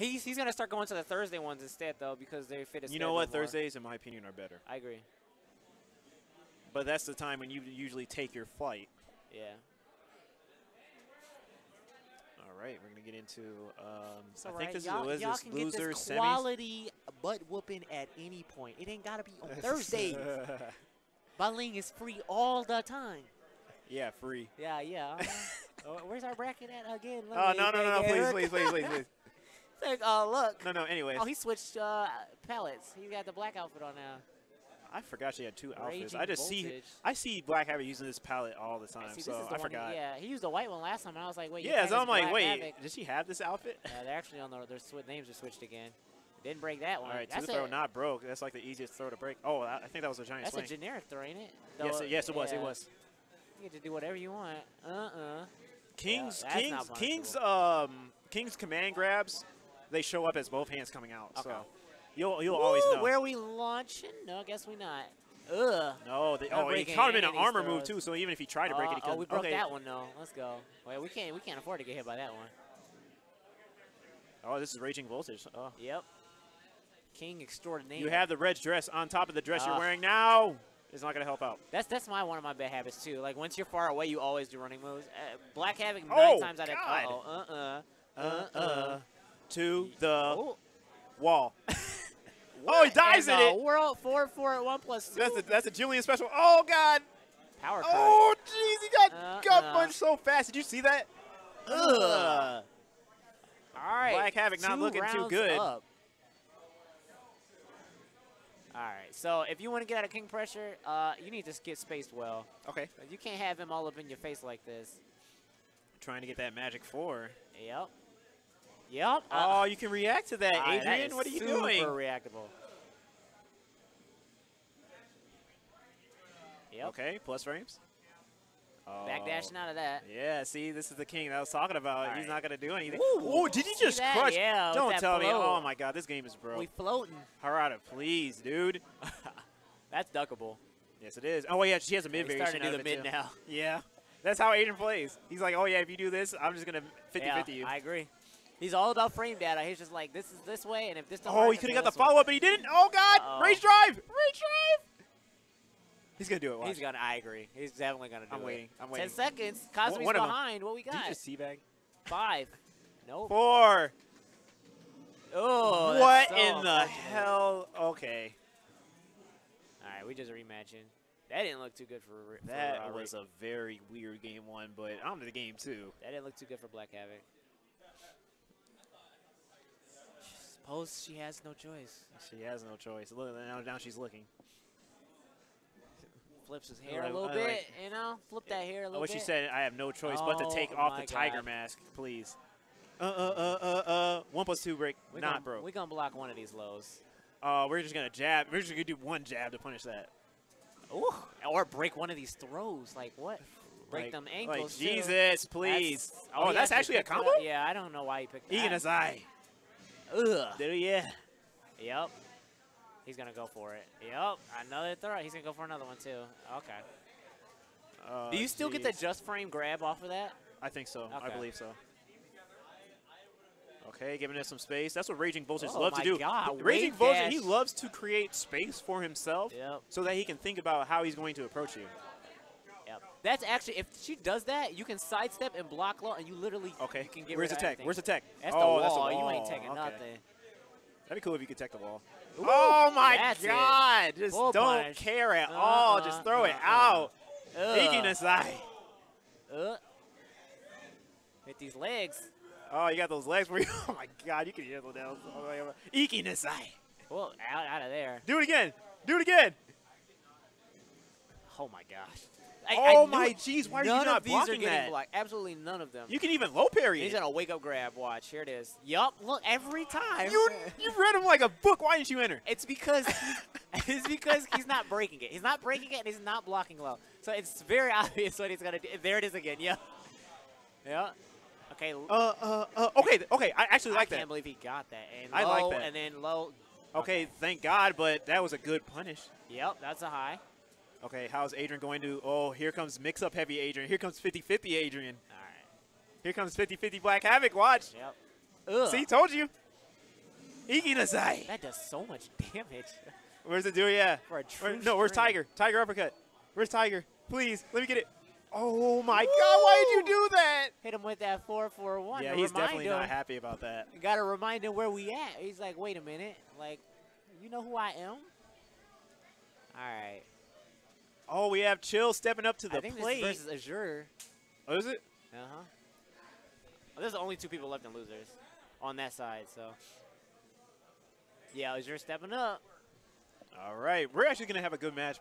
He's he's gonna start going to the Thursday ones instead though because they fit his. You know what? more. Thursdays, in my opinion, are better. I agree. But that's the time when you usually take your flight. Yeah. All right, we're gonna get into. Um, I think right. this y'all, is, y'all can this get loser this semis. quality butt whooping at any point. It ain't gotta be on Thursdays. Bowling is free all the time. yeah, free. Yeah, yeah. uh, where's our bracket at again? Let Oh no no no! no please please please please please. Like, oh look. No no. Anyways, Oh, he switched uh, palettes. He's got the black outfit on now. I forgot she had two outfits. Raging I just see I see Black Havokk using this palette all the time, See, so the I forgot. Yeah, he used the white one last time, and I was like, wait. Yeah, so I'm like, Black wait, Havokk. does she have this outfit? Yeah, they're actually on the, their swi- names are switched again. Didn't break that one. All right, that's the throw not broke. That's like the easiest throw to break. Oh, I I think that was a giant That's swing. a generic throw, ain't it? yes, it, yes, it was. It was. You get to do whatever you want. Uh-uh. King's that's King's King's um King's command grabs, they show up as both hands coming out. Okay. So you'll you'll always know. Where are we launching? No, I guess we not. Ugh. no, they, oh, he caught him in an any of these armor move too. So even if he tried to break Uh, it, he oh, couldn't. we broke okay. that one though. Let's go. Wait, we can't we can't afford to get hit by that one. Oh, this is raging voltage. Oh. Yep. King extraordinaire. You have the red dress on top of the dress you're Ah. wearing now. It's not gonna help out. That's that's my one of my bad habits too. Like once you're far away, you always do running moves. Uh, Black Havokk nine Oh, times out of God. uh uh Uh uh uh. To the Oh, wall. oh, he dies in uh, it. World four four at one plus two. That's a, that's a Julian special. Oh God. Power. Oh jeez, he got Uh, gut uh. punched so fast. Did you see that? Ugh. All right. Black Havokk not looking too good. Up. All right. So if you want to get out of king pressure, uh, you need to get spaced well. Okay. You can't have him all up in your face like this. Trying to get that magic four. Yep. Yep. Uh, oh, you can react to that, that Adrian. is what are you super doing? reactable. Yep. Okay, plus frames. Oh. Backdashing out of that. Yeah, see, this is the king that I was talking about. All He's right. not going to do anything. Ooh, oh, did he just that? crush? Yeah, Don't that tell me. Oh, my God, this game is broke. We floating. Harada, please, dude. That's duckable. yes, it is. Oh, yeah, she has a mid He's variation starting to do the mid too. now. Yeah. That's how Adrian plays. He's like, oh, yeah, if you do this, I'm just going to 50 yeah, 50 you. I agree. He's all about frame data. He's just like, this is this way, and if this don't Oh, he could have got the follow up, but he didn't. Oh, God. Uh-oh. Rage drive. Rage drive. He's going to do it. Watch. He's gonna. I agree. He's definitely gonna do it. I'm waiting. I'm waiting. Ten seconds. Cosby's one of 'em. behind. What we Did got? you just teabag? Five. Nope. Four. Oh. what so in the hell? Okay. All right, we just rematching. That didn't look too good for. for That uh, was a very weird game one, but I don't the game two. That didn't look too good for Black Havokk. Suppose she has no choice. She has no choice. Look now, now she's looking. Flips his hair like- a little I bit, like- you know. Flip that hair a little What bit. she said, I have no choice but to Oh take off the tiger God. mask, please. Uh uh uh uh uh. One plus two break. We're not gonna, broke. We gonna block one of these lows. Uh, we're just gonna jab. We're just gonna do one jab to punish that. Ooh. Or break one of these throws. Like what? Break Like- them like, ankles. too. Jesus, please. That's- Oh, he that's actually a combo? Yeah, I don't know why he picked Egan that. his eye. Ugh. He? Yeah. Yep. He's gonna go for it. Yep. Another throw. He's gonna go for another one too. Okay. Uh, Do you still get the just frame grab off of that? I think so. I believe so. Okay, giving us some space. That's what Raging Voltage Oh loves to do. God, Raging Voltage, he loves to create space for himself Yep. so that he can think about how he's going to approach you. Yep. That's actually if she does that, you can sidestep and block low, and you literally Okay. You can get Where's the tech? Where's the tech? That's oh, the that's wall. You ain't taking Okay. nothing. That'd be cool if you could tech the wall. Ooh, oh my that's it. God! Just Full don't punish. care at all. Uh-uh, Just throw it uh-uh. out. Ugh. Egan his eye. Uh. Hit these legs. Oh, you got those legs where you, oh my God, you can hear those nails. His. Well, out out of there. Do it again. Do it again. Oh my gosh. I, Oh I my jeez, why are you not of these are blocking getting that? blocked. Absolutely none of them. You can even low parry He's it. gonna wake up grab. Watch. Here it is. Yup. Look, every time. You you read him like a book. Why didn't you enter? It's because it's because he's not breaking it. He's not breaking it, and he's not blocking low. So it's very obvious what he's gonna do. There it is again. Yeah. Yeah. Okay. Uh uh uh. Okay okay. I actually like that. I can't believe he got that. And I like low, that. And then low. Okay, thank God, but that was a good punish. Yep. That's a high. Okay, how's Adrian going to? Oh, here comes mix up heavy Adrian. Here comes 50-50 Adrian. All right. Here comes 50-50 Black Havokk. Watch. Yep. Ugh. See, told you. Iki Nasai. That does so much damage Where's it do? Yeah. for a true no, where's. Tiger? Tiger uppercut. Where's Tiger? Please, let me get it. Oh my God! Why did you do that? Hit him with that 441 Yeah, he's definitely him. not happy about that. Got to remind him where we at. He's like, wait a minute. Like, you know who I am? All right. Oh, we have Chill stepping up to the I think plate. this is versus Azure. oh, is it? Uh-huh. Oh, there's only two people left in losers on that side, so. Yeah, Azure stepping up. All right, we're actually gonna have a good match.